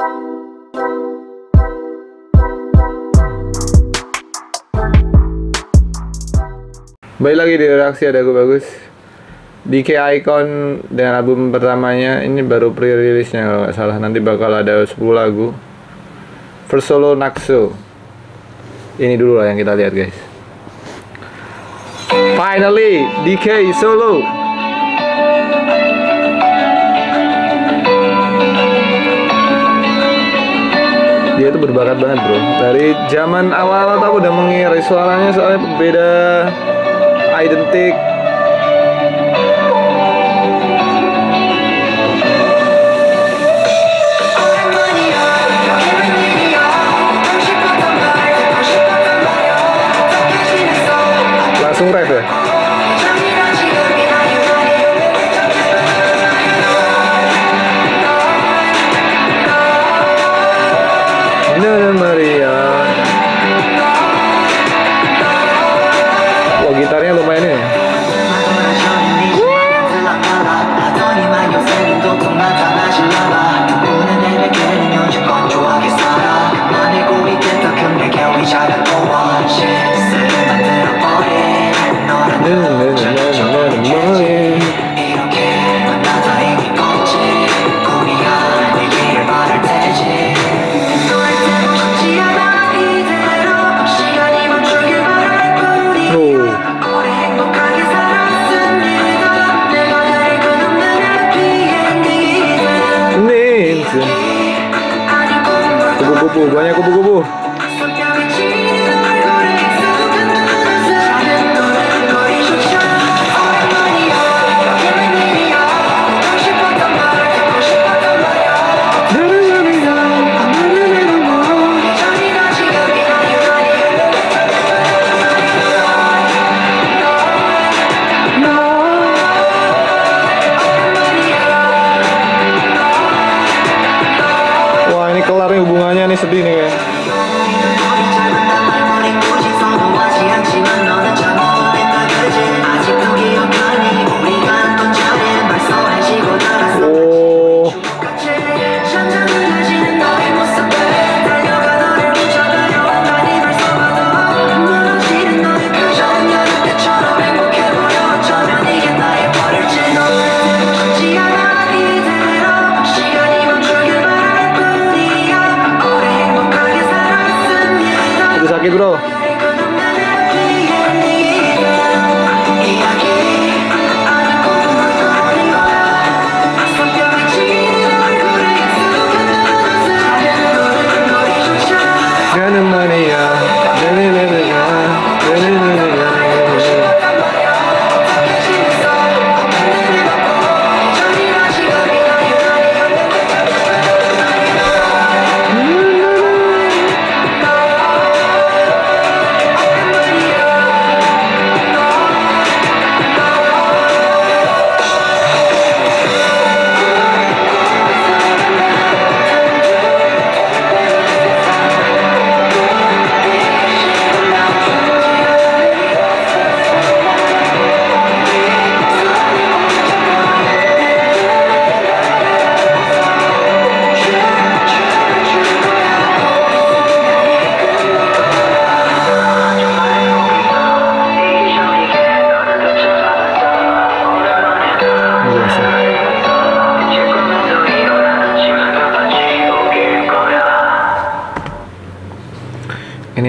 Baik lagi di reaksi ada aku bagus. DK Icon dengan album pertamanya ini baru pre-release-nya kalau nggak salah. Nanti bakal ada 10 lagu. First solo Naxo. Ini dulu lah yang kita lihat guys. Finally, DK solo. Dia tuh berbakat banget bro. Dari zaman awal aku udah mengiris suaranya soalnya beda identik langsung rap ya kupu-kupu banyak kupu-kupu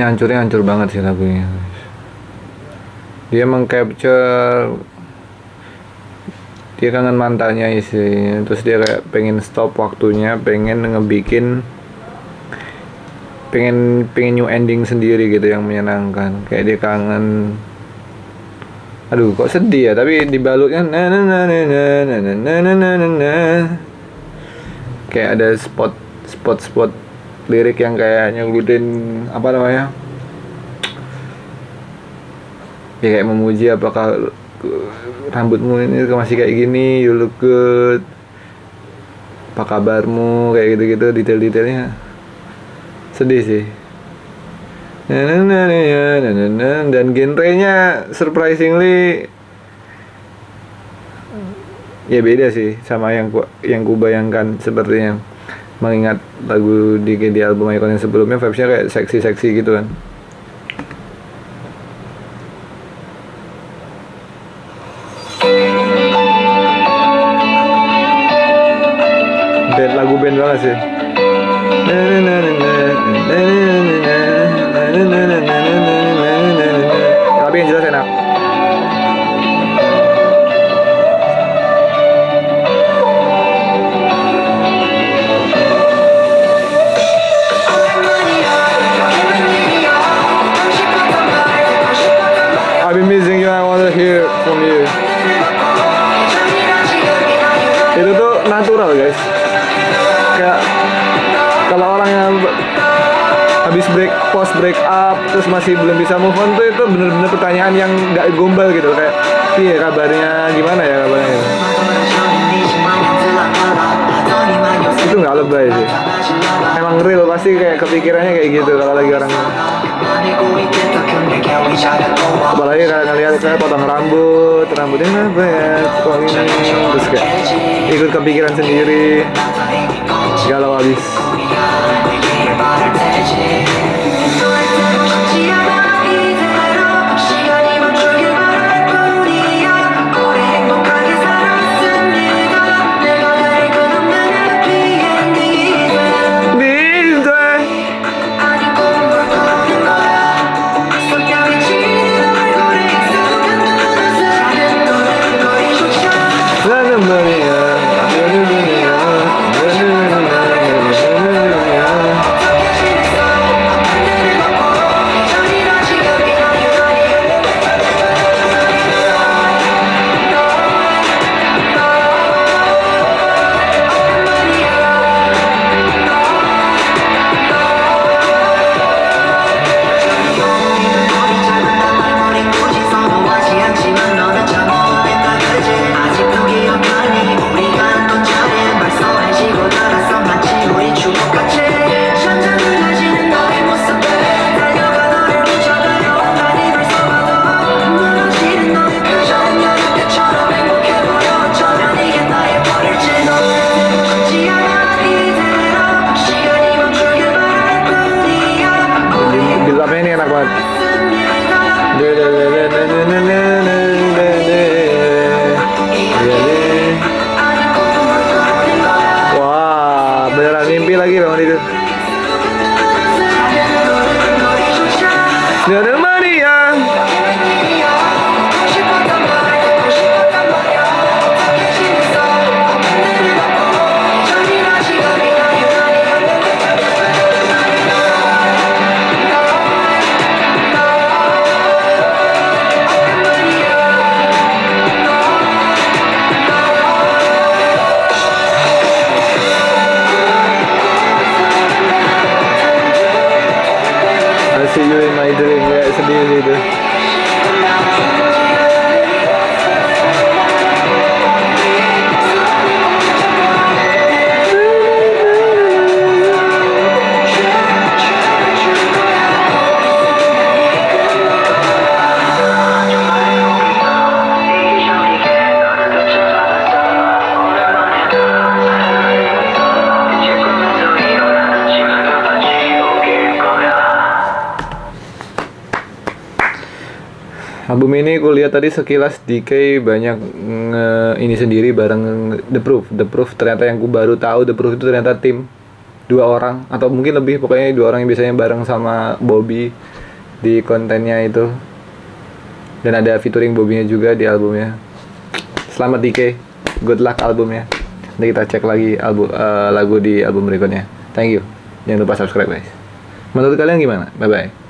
Hancurnya hancur banget sih lagunya. Dia mengcapture dia kangen mantannya isi terus dia kayak pengen stop waktunya pengen ngebikin pengen pengen new ending sendiri gitu yang menyenangkan kayak dia kangen aduh kok sedih ya tapi dibalutnya na na na na na na na na na na kayak ada spot spot spot lirik yang kayak nyelutin apa namanya ya kayak memuji apakah rambutmu ini masih kayak gini you look good apa kabarmu kayak gitu-gitu detail-detailnya. Sedih sih. Dan genrenya surprisingly ya beda sih sama yang ku yang ku bayangkan sepertinya mengingat lagu di di album Icon yang sebelumnya vibesnya kayak seksi-seksi gitu kan lagu band banget sih tapi post break up terus masih belum bisa move on tuh itu bener-bener pertanyaan yang nggak gombal gitu. Kayak iya kabarnya gimana ya kabarnya? Itu nggak lebay sih. Emang real pasti kayak kepikirannya kayak gitu kalau lagi orang apalagi kalau ngeliat saya potong rambut rambutnya kenapa ya kok ini? Terus kayak ikut kepikiran sendiri. Galau habis god. Album ini kulihat tadi sekilas DK banyak nge ini sendiri bareng The Proof. The Proof ternyata yang ku baru tahu The Proof itu ternyata tim dua orang atau mungkin lebih pokoknya dua orang yang biasanya bareng sama Bobby di kontennya itu. Dan ada featuring Bobby-nya juga di albumnya. Selamat DK, good luck albumnya. Nanti kita cek lagi album eh, lagu di album berikutnya. Thank you. Jangan lupa subscribe guys. Menurut kalian gimana? Bye bye.